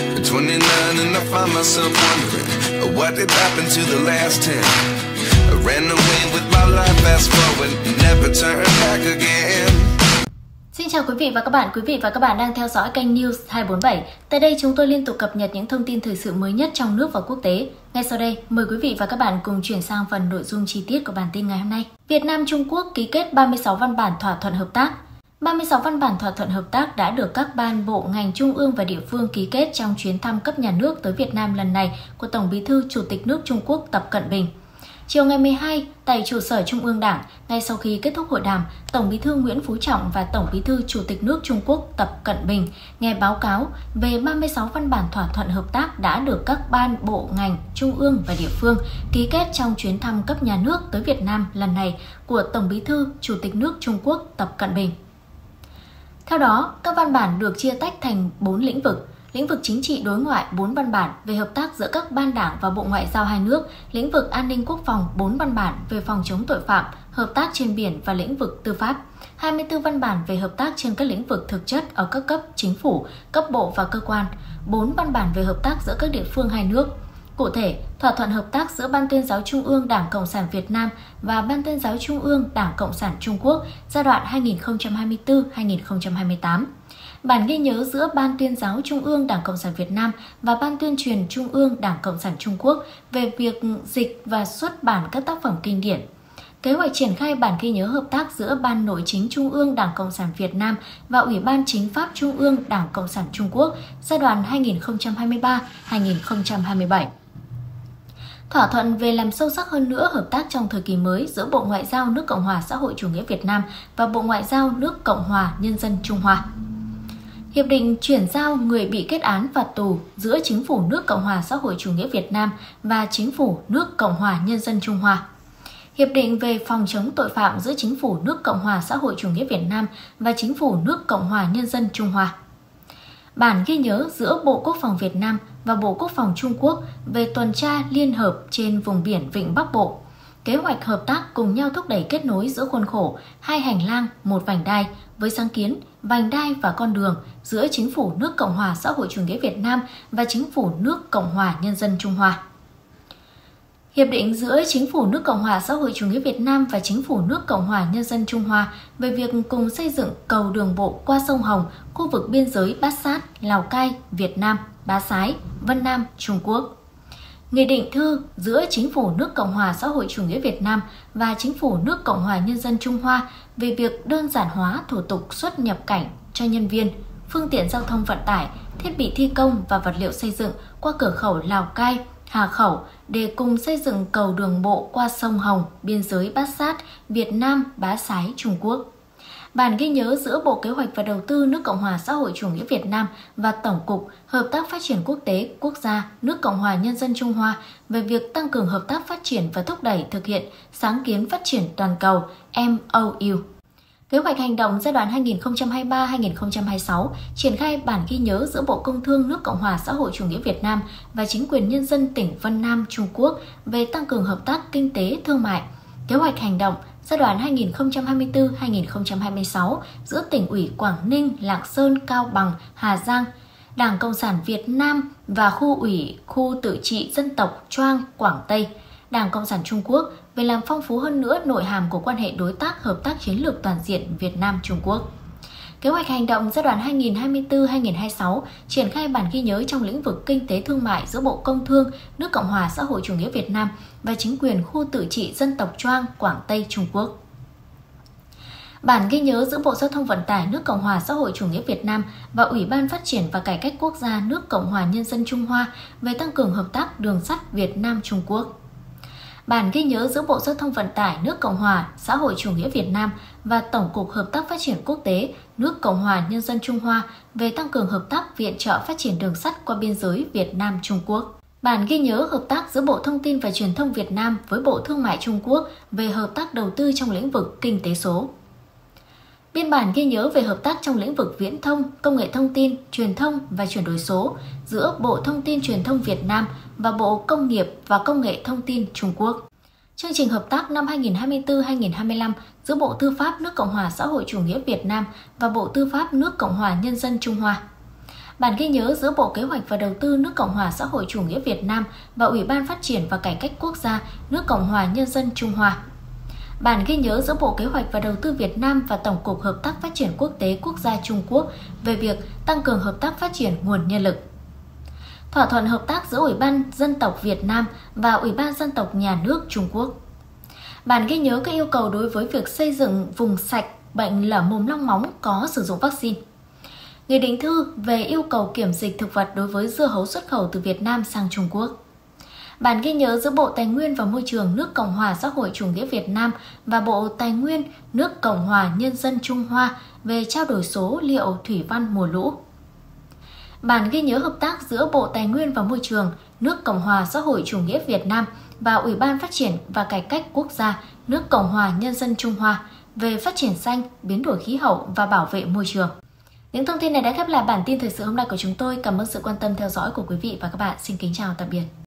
At 29 and I find myself wondering uh, what did happen to the last 10. I ran away with my life, fast forward, never turn back again. Xin chào quý vị và các bạn. Quý vị và các bạn đang theo dõi kênh News 247. Tại đây chúng tôi liên tục cập nhật những thông tin thời sự mới nhất trong nước và quốc tế. Ngay sau đây, mời quý vị và các bạn cùng chuyển sang phần nội dung chi tiết của bản tin ngày hôm nay. Việt Nam Trung Quốc ký kết 36 văn bản thỏa thuận hợp tác. 36 văn bản thỏa thuận hợp tác đã được các ban bộ ngành trung ương và địa phương ký kết trong chuyến thăm cấp nhà nước tới Việt Nam lần này của Tổng Bí thư Chủ tịch nước Trung Quốc Tập Cận Bình. Chiều ngày 12, tại trụ sở Trung ương Đảng, ngay sau khi kết thúc hội đàm, Tổng Bí thư Nguyễn Phú Trọng và Tổng Bí thư Chủ tịch nước Trung Quốc Tập Cận Bình nghe báo cáo về 36 văn bản thỏa thuận hợp tác đã được các ban bộ ngành trung ương và địa phương ký kết trong chuyến thăm cấp nhà nước tới Việt Nam lần này của Tổng Bí thư Chủ tịch nước Trung Quốc Tập Cận Bình. Theo đó, các văn bản được chia tách thành 4 lĩnh vực. Lĩnh vực chính trị đối ngoại 4 văn bản về hợp tác giữa các ban đảng và Bộ Ngoại giao hai nước, lĩnh vực an ninh quốc phòng 4 văn bản về phòng chống tội phạm, hợp tác trên biển và lĩnh vực tư pháp, 24 văn bản về hợp tác trên các lĩnh vực thực chất ở các cấp chính phủ, cấp bộ và cơ quan, 4 văn bản về hợp tác giữa các địa phương hai nước, Cụ thể, thỏa thuận hợp tác giữa Ban tuyên giáo Trung ương Đảng Cộng sản Việt Nam và Ban tuyên giáo Trung ương Đảng Cộng sản Trung Quốc giai đoạn 2024-2028. Bản ghi nhớ giữa Ban tuyên giáo Trung ương Đảng Cộng sản Việt Nam và Ban tuyên truyền Trung ương Đảng Cộng sản Trung Quốc về việc dịch và xuất bản các tác phẩm kinh điển Kế hoạch triển khai bản ghi nhớ hợp tác giữa Ban Nội chính Trung ương Đảng Cộng sản Việt Nam và Ủy ban Chính pháp Trung ương Đảng Cộng sản Trung Quốc giai đoạn 2023-2027. Thỏa thuận về làm sâu sắc hơn nữa hợp tác trong thời kỳ mới giữa Bộ Ngoại giao nước Cộng hòa xã hội chủ nghĩa Việt Nam và Bộ Ngoại giao nước Cộng hòa Nhân dân Trung Hoa. Hiệp định chuyển giao người bị kết án phạt tù giữa Chính phủ nước Cộng hòa xã hội chủ nghĩa Việt Nam và Chính phủ nước Cộng hòa Nhân dân Trung Hoa. Hiệp định về phòng chống tội phạm giữa Chính phủ nước Cộng hòa xã hội chủ nghĩa Việt Nam và Chính phủ nước Cộng hòa Nhân dân Trung Hoa bản ghi nhớ giữa Bộ Quốc phòng Việt Nam và Bộ Quốc phòng Trung Quốc về tuần tra liên hợp trên vùng biển Vịnh Bắc Bộ. Kế hoạch hợp tác cùng nhau thúc đẩy kết nối giữa khuôn khổ hai hành lang, một vành đai với sáng kiến vành đai và con đường giữa Chính phủ nước Cộng hòa xã hội chủ nghĩa Việt Nam và Chính phủ nước Cộng hòa Nhân dân Trung Hoa. Hiệp định giữa Chính phủ nước Cộng hòa xã hội chủ nghĩa Việt Nam và Chính phủ nước Cộng hòa Nhân dân Trung Hoa về việc cùng xây dựng cầu đường bộ qua sông Hồng, khu vực biên giới Bát Sát, Lào Cai, Việt Nam, Bá Sái, Vân Nam, Trung Quốc. Nghị định thư giữa Chính phủ nước Cộng hòa xã hội chủ nghĩa Việt Nam và Chính phủ nước Cộng hòa Nhân dân Trung Hoa về việc đơn giản hóa thủ tục xuất nhập cảnh cho nhân viên, phương tiện giao thông vận tải, thiết bị thi công và vật liệu xây dựng qua cửa khẩu Lào Cai, Hà Khẩu để cùng xây dựng cầu đường bộ qua sông Hồng, biên giới Bát Sát, Việt Nam, Bá Sái, Trung Quốc. Bản ghi nhớ giữa Bộ Kế hoạch và Đầu tư nước Cộng hòa xã hội chủ nghĩa Việt Nam và Tổng cục Hợp tác Phát triển Quốc tế Quốc gia nước Cộng hòa Nhân dân Trung Hoa về việc tăng cường hợp tác phát triển và thúc đẩy thực hiện sáng kiến phát triển toàn cầu MOU. Kế hoạch hành động giai đoạn 2023-2026 triển khai bản ghi nhớ giữa Bộ Công Thương nước Cộng hòa xã hội chủ nghĩa Việt Nam và chính quyền nhân dân tỉnh Vân Nam, Trung Quốc về tăng cường hợp tác kinh tế thương mại. Kế hoạch hành động giai đoạn 2024-2026 giữa tỉnh ủy Quảng Ninh, Lạng Sơn, Cao Bằng, Hà Giang, Đảng Cộng sản Việt Nam và khu ủy khu tự trị dân tộc Choang, Quảng Tây, Đảng Cộng sản Trung Quốc về làm phong phú hơn nữa nội hàm của quan hệ đối tác hợp tác chiến lược toàn diện Việt Nam Trung Quốc. Kế hoạch hành động giai đoạn 2024-2026 triển khai bản ghi nhớ trong lĩnh vực kinh tế thương mại giữa Bộ Công Thương, nước Cộng hòa xã hội chủ nghĩa Việt Nam và chính quyền khu tự trị dân tộc Choang, Quảng Tây, Trung Quốc. Bản ghi nhớ giữa Bộ Giao thông Vận tải nước Cộng hòa xã hội chủ nghĩa Việt Nam và Ủy ban Phát triển và Cải cách Quốc gia nước Cộng hòa Nhân dân Trung Hoa về tăng cường hợp tác đường sắt Việt Nam Trung Quốc bản ghi nhớ giữa Bộ Giao thông Vận tải nước Cộng hòa, xã hội chủ nghĩa Việt Nam và Tổng cục Hợp tác Phát triển Quốc tế nước Cộng hòa Nhân dân Trung Hoa về tăng cường hợp tác viện trợ phát triển đường sắt qua biên giới Việt Nam Trung Quốc. Bản ghi nhớ hợp tác giữa Bộ Thông tin và Truyền thông Việt Nam với Bộ Thương mại Trung Quốc về hợp tác đầu tư trong lĩnh vực kinh tế số. Biên bản ghi nhớ về hợp tác trong lĩnh vực viễn thông, công nghệ thông tin, truyền thông và chuyển đổi số giữa Bộ Thông tin Truyền thông Việt Nam và Bộ Công nghiệp và Công nghệ Thông tin Trung Quốc. Chương trình hợp tác năm 2024-2025 giữa Bộ Tư pháp nước Cộng hòa xã hội chủ nghĩa Việt Nam và Bộ Tư pháp nước Cộng hòa Nhân dân Trung Hoa. Bản ghi nhớ giữa Bộ Kế hoạch và Đầu tư nước Cộng hòa xã hội chủ nghĩa Việt Nam và Ủy ban Phát triển và Cải cách Quốc gia nước Cộng hòa Nhân dân Trung Hoa. Bản ghi nhớ giữa Bộ Kế hoạch và Đầu tư Việt Nam và Tổng cục Hợp tác Phát triển Quốc tế Quốc gia Trung Quốc về việc tăng cường hợp tác phát triển nguồn nhân lực. Thỏa thuận hợp tác giữa Ủy ban Dân tộc Việt Nam và Ủy ban Dân tộc Nhà nước Trung Quốc. Bản ghi nhớ các yêu cầu đối với việc xây dựng vùng sạch bệnh lở mồm long móng có sử dụng vaccine. Nghị định thư về yêu cầu kiểm dịch thực vật đối với dưa hấu xuất khẩu từ Việt Nam sang Trung Quốc. Bản ghi nhớ giữa Bộ Tài nguyên và Môi trường nước Cộng hòa xã hội chủ nghĩa Việt Nam và Bộ Tài nguyên nước Cộng hòa Nhân dân Trung Hoa về trao đổi số liệu thủy văn mùa lũ. Bản ghi nhớ hợp tác giữa Bộ Tài nguyên và Môi trường nước Cộng hòa xã hội chủ nghĩa Việt Nam và Ủy ban Phát triển và Cải cách Quốc gia nước Cộng hòa Nhân dân Trung Hoa về phát triển xanh, biến đổi khí hậu và bảo vệ môi trường. Những thông tin này đã khép lại bản tin thời sự hôm nay của chúng tôi. Cảm ơn sự quan tâm theo dõi của quý vị và các bạn. Xin kính chào tạm biệt.